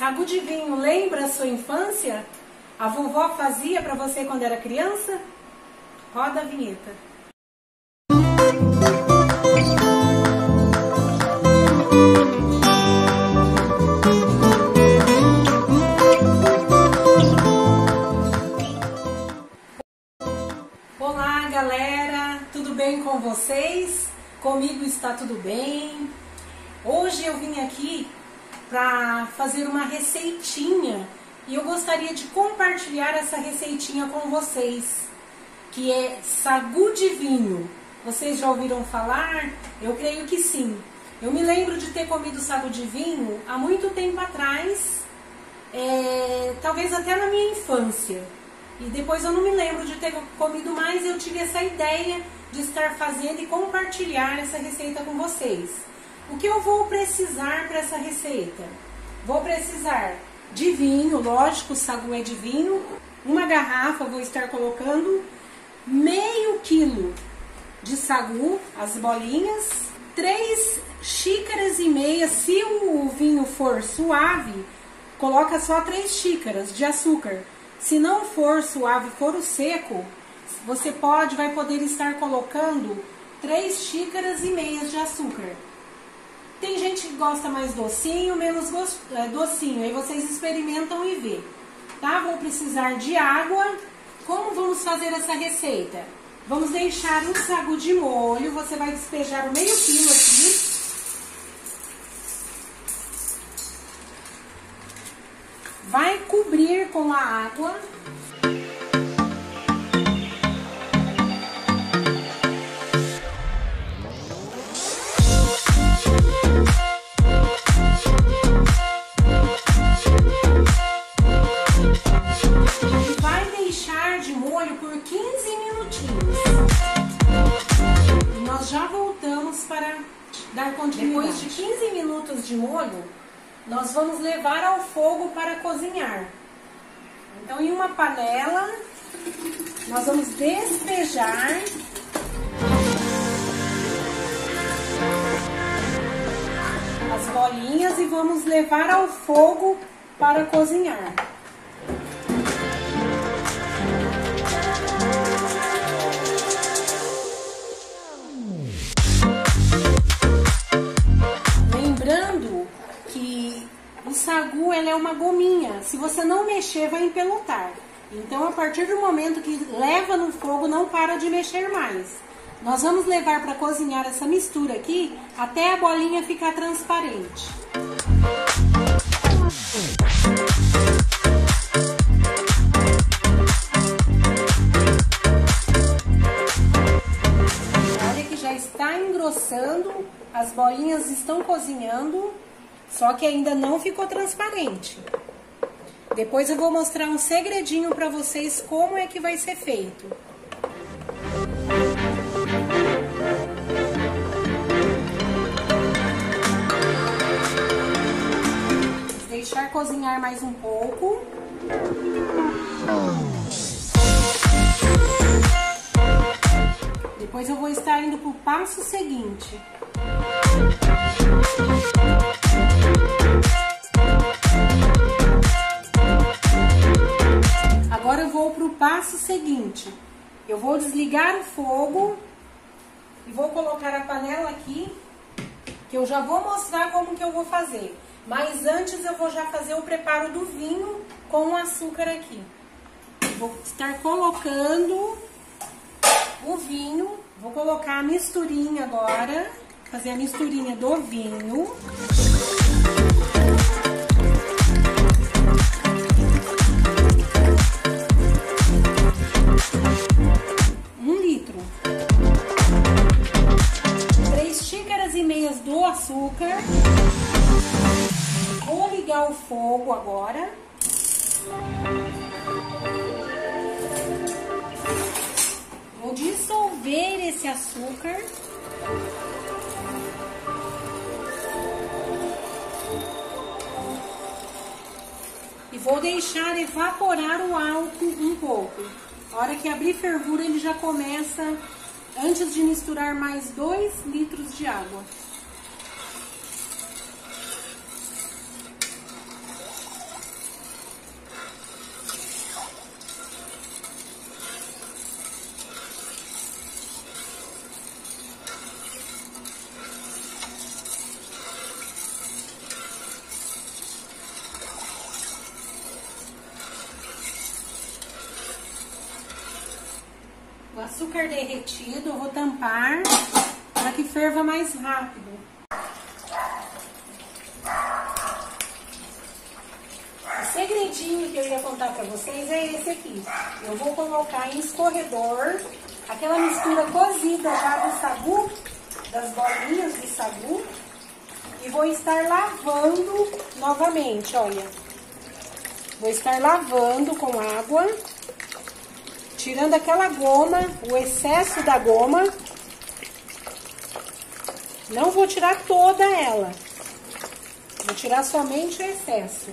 Sagu de vinho lembra a sua infância? A vovó fazia para você quando era criança? Roda a vinheta. Olá, galera. Tudo bem com vocês? Comigo está tudo bem. Hoje eu vim aqui para fazer uma receitinha e eu gostaria de compartilhar essa receitinha com vocês, que é sagu de vinho. Vocês já ouviram falar? Eu creio que sim. Eu me lembro de ter comido sagu de vinho há muito tempo atrás, é, talvez até na minha infância. E depois eu não me lembro de ter comido mais, eu tive essa ideia de estar fazendo e compartilhar essa receita com vocês. O que eu vou precisar para essa receita? Vou precisar de vinho, lógico, sagu é de vinho. Uma garrafa, vou estar colocando meio quilo de sagu, as bolinhas. Três xícaras e meia, se o vinho for suave, coloca só três xícaras de açúcar. Se não for suave, for o seco, você pode, vai poder estar colocando três xícaras e meias de açúcar. Tem gente que gosta mais docinho, menos é, docinho. Aí vocês experimentam e vê. Tá? Vou precisar de água. Como vamos fazer essa receita? Vamos deixar um sagu de molho. Você vai despejar o meio quilo aqui. Vai cobrir com a água. Depois de 15 minutos de molho, nós vamos levar ao fogo para cozinhar. Então, em uma panela, nós vamos despejar as bolinhas e vamos levar ao fogo para cozinhar. Sagu ela é uma gominha. Se você não mexer, vai empelotar. Então, a partir do momento que leva no fogo, não para de mexer mais. Nós vamos levar para cozinhar essa mistura aqui até a bolinha ficar transparente. Olha que já está engrossando, as bolinhas estão cozinhando. Só que ainda não ficou transparente. Depois eu vou mostrar um segredinho para vocês como é que vai ser feito. Deixar cozinhar mais um pouco. Depois eu vou estar indo para o passo seguinte. Agora eu vou para o passo seguinte. Eu vou desligar o fogo e vou colocar a panela aqui, que eu já vou mostrar como que eu vou fazer. Mas antes eu vou já fazer o preparo do vinho com o açúcar aqui. Vou estar colocando o vinho, vou colocar a misturinha agora fazer a misturinha do vinho. Fogo agora. Vou dissolver esse açúcar. vou deixar evaporar o álcool um pouco. A hora que abrir fervura, ele já começa, antes de misturar mais 2 litros de água. Açúcar derretido, eu vou tampar para que ferva mais rápido. O segredinho que eu ia contar para vocês é esse aqui. Eu vou colocar em escorredor aquela mistura cozida já do sagu, das bolinhas de sagu, e vou estar lavando novamente, olha. Vou estar lavando com água, tirando aquela goma, o excesso da goma. Não vou tirar toda ela. Vou tirar somente o excesso.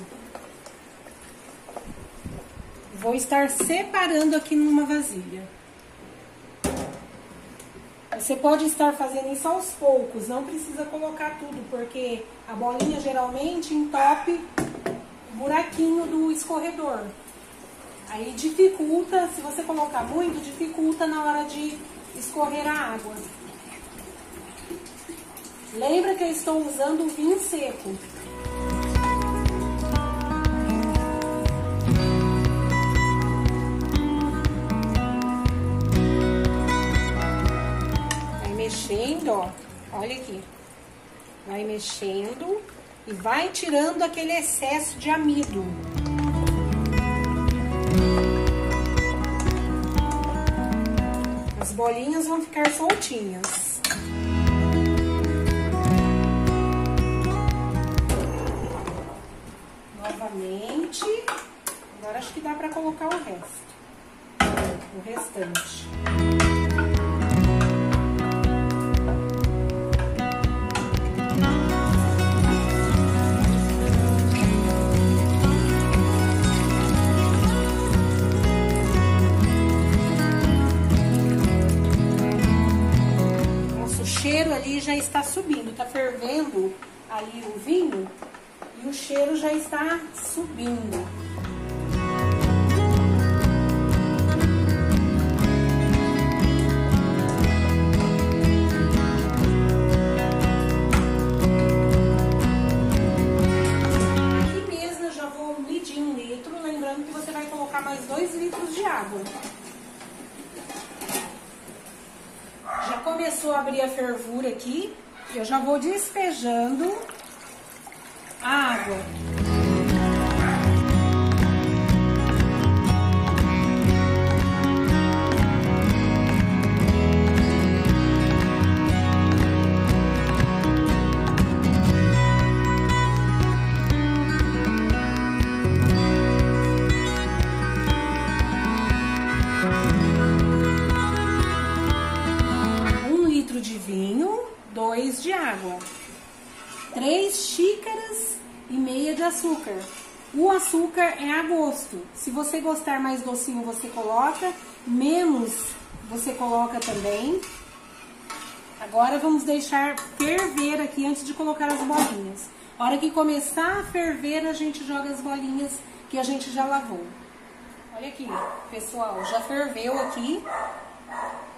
Vou estar separando aqui numa vasilha. Você pode estar fazendo isso aos poucos, não precisa colocar tudo, porque a bolinha geralmente entope o buraquinho do escorredor. Aí dificulta, se você colocar muito, dificulta na hora de escorrer a água. Lembra que eu estou usando vinho seco. mexendo, ó. Olha aqui. Vai mexendo e vai tirando aquele excesso de amido. Bolinhas vão ficar soltinhas. Novamente. Agora acho que dá pra colocar o resto. O restante. Ali já está subindo, está fervendo ali o vinho e o cheiro já está subindo. Aqui mesmo eu já vou medir um litro, lembrando que você vai colocar mais dois litros de água. Começou a abrir a fervura aqui, eu já vou despejando a água. Açúcar. O açúcar é a gosto. Se você gostar mais docinho, você coloca, menos você coloca também. Agora vamos deixar ferver aqui antes de colocar as bolinhas. A hora que começar a ferver, a gente joga as bolinhas que a gente já lavou. Olha aqui, pessoal, já ferveu aqui.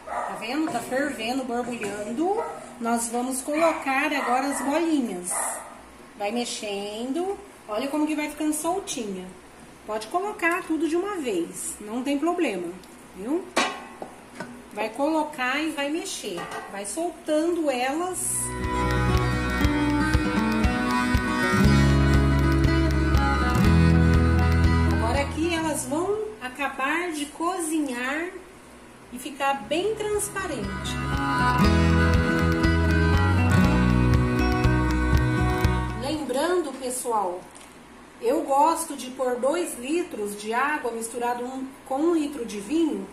Tá vendo? Tá fervendo, borbulhando. Nós vamos colocar agora as bolinhas. Vai mexendo. Olha como que vai ficando soltinha. Pode colocar tudo de uma vez, não tem problema, viu? Vai colocar e vai mexer. Vai soltando elas. Agora aqui elas vão acabar de cozinhar e ficar bem transparente. Lembrando, pessoal, eu gosto de pôr 2 litros de água misturado um, com um litro de vinho,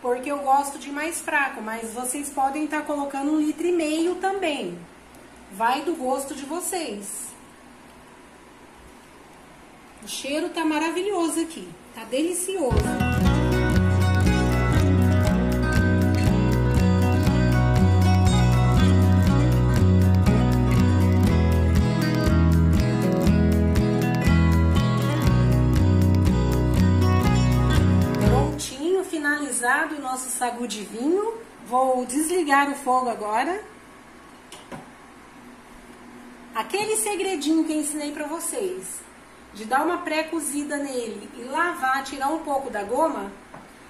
porque eu gosto de mais fraco, mas vocês podem estar tá colocando um litro e meio também. Vai do gosto de vocês. O cheiro tá maravilhoso aqui, tá delicioso. Finalizado o nosso sagu de vinho. Vou desligar o fogo agora. Aquele segredinho que eu ensinei para vocês, de dar uma pré-cozida nele e lavar, tirar um pouco da goma,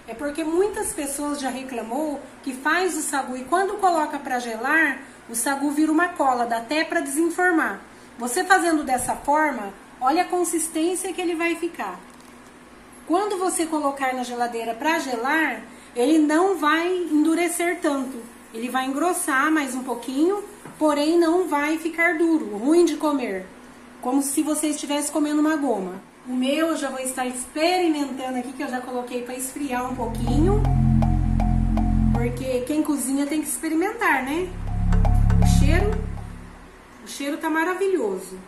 é porque muitas pessoas já reclamou que faz o sagu e quando coloca para gelar, o sagu vira uma cola, dá até para desenformar. Você fazendo dessa forma, olha a consistência que ele vai ficar. Quando você colocar na geladeira para gelar, ele não vai endurecer tanto. Ele vai engrossar mais um pouquinho, porém não vai ficar duro, ruim de comer. Como se você estivesse comendo uma goma. O meu eu já vou estar experimentando aqui, que eu já coloquei para esfriar um pouquinho. Porque quem cozinha tem que experimentar, né? O cheiro, o cheiro tá maravilhoso.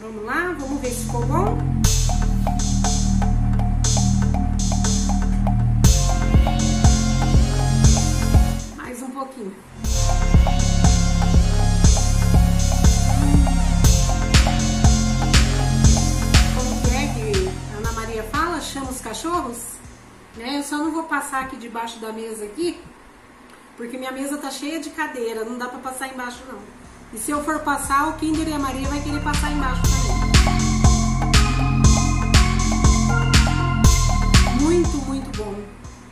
Vamos lá, vamos ver se ficou bom. Mais um pouquinho. chama os cachorros, né? Eu só não vou passar aqui debaixo da mesa aqui, porque minha mesa tá cheia de cadeira, não dá para passar embaixo não. E se eu for passar, o Kinder e a Maria vai querer passar embaixo também. Muito, muito bom.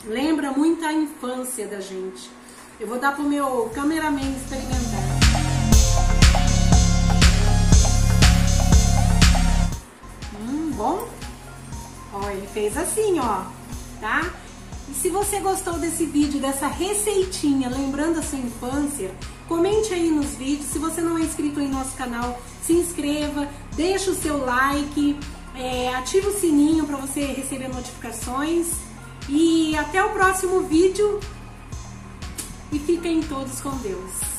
Lembra muito a infância da gente. Eu vou dar pro meu cameraman experimentar. Hum, bom? Ó, ele fez assim, ó, tá? E se você gostou desse vídeo, dessa receitinha, lembrando a sua infância, comente aí nos vídeos. Se você não é inscrito em nosso canal, se inscreva, deixa o seu like, é, ativa o sininho para você receber notificações. E até o próximo vídeo. E fiquem todos com Deus.